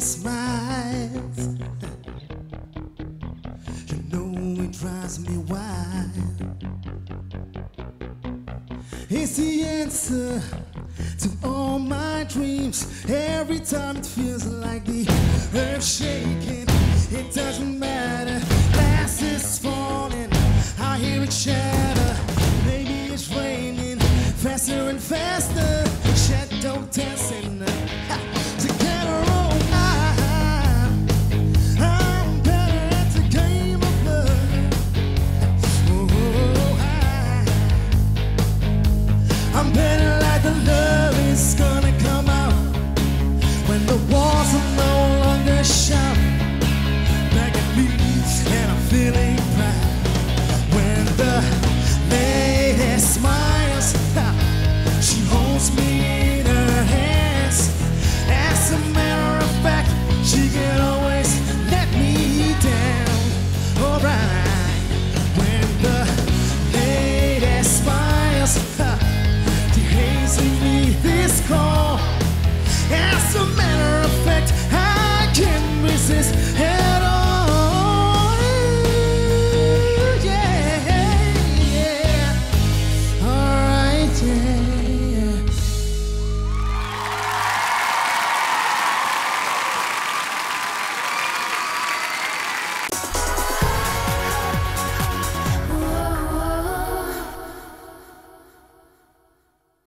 smiles. You know it drives me wild. It's the answer to all my dreams. Every time it feels like the earth shakes. I'm better.